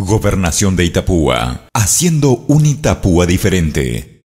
Gobernación de Itapúa, haciendo un Itapúa diferente.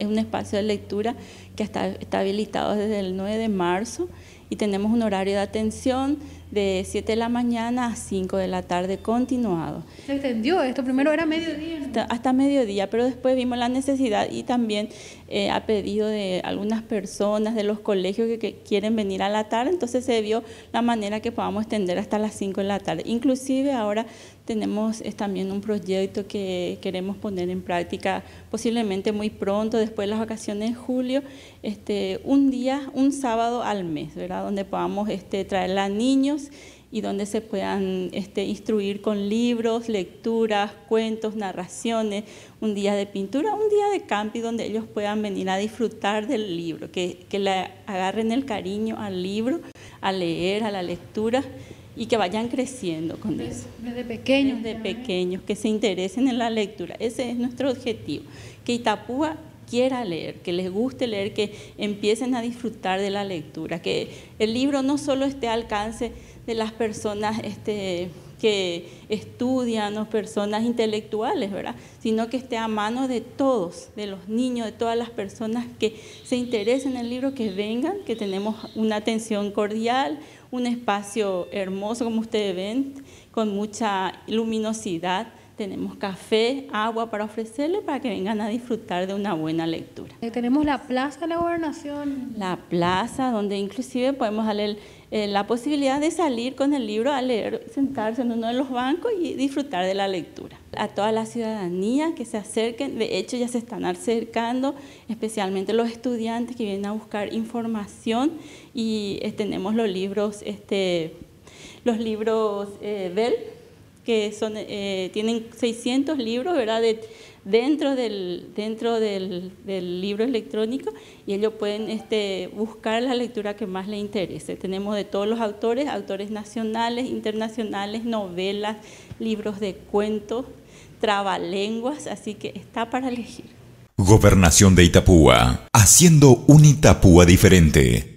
Es un espacio de lectura que está, está habilitado desde el 9 de marzo y tenemos un horario de atención de 7 de la mañana a 5 de la tarde continuado. Se extendió esto, primero era mediodía. Hasta, hasta mediodía, pero después vimos la necesidad y también eh, a pedido de algunas personas de los colegios que, que, quieren venir a la tarde, entonces se vio la manera que podamos extender hasta las 5 de la tarde. Inclusive ahora tenemos también un proyecto que queremos poner en práctica posiblemente muy pronto, después de las vacaciones de julio, este, un día, un sábado al mes, ¿verdad? Donde podamos este, traer a niños y donde se puedan este, instruir con libros, lecturas, cuentos, narraciones, un día de pintura, un día de camping donde ellos puedan venir a disfrutar del libro, que, que le agarren el cariño al libro, a leer, a la lectura y que vayan creciendo con desde, eso. Desde pequeños. Desde pequeños, que se interesen en la lectura. Ese es nuestro objetivo, que Itapúa quiera leer, que les guste leer, que empiecen a disfrutar de la lectura, que el libro no solo esté al alcance de las personas este, que estudian o personas intelectuales, ¿verdad? Sino que esté a mano de todos, de los niños, de todas las personas que se interesen en el libro, que vengan, que tenemos una atención cordial, un espacio hermoso, como ustedes ven, con mucha luminosidad tenemos café, agua para ofrecerles para que vengan a disfrutar de una buena lectura. Eh, tenemos la plaza de la gobernación. La plaza, donde inclusive podemos darle eh, la posibilidad de salir con el libro a leer, sentarse en uno de los bancos y disfrutar de la lectura. A toda la ciudadanía que se acerquen, de hecho ya se están acercando, especialmente los estudiantes que vienen a buscar información y eh, tenemos los libros, este, los libros eh, Bell que son, eh, tienen 600 libros ¿verdad? De, dentro, del, dentro del, del, libro electrónico y ellos pueden este, buscar la lectura que más les interese. Tenemos de todos los autores, autores nacionales, internacionales, novelas, libros de cuentos, trabalenguas, así que está para elegir. Gobernación de Itapúa, haciendo un Itapúa diferente.